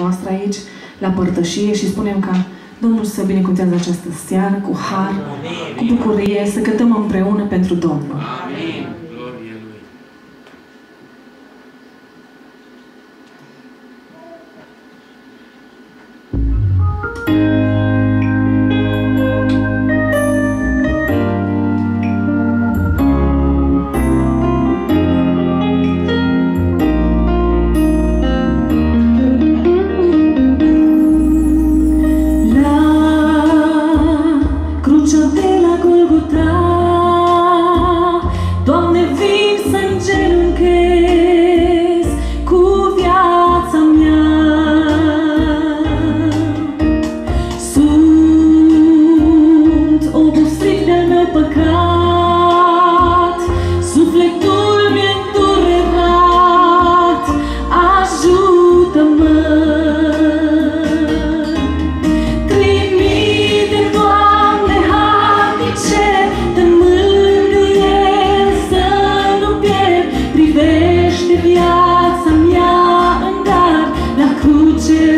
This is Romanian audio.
noastră aici, la părtășie și spunem ca Domnul să binecuvântează această seară cu har, cu bucurie, să cântăm împreună pentru Domnul. Amin. still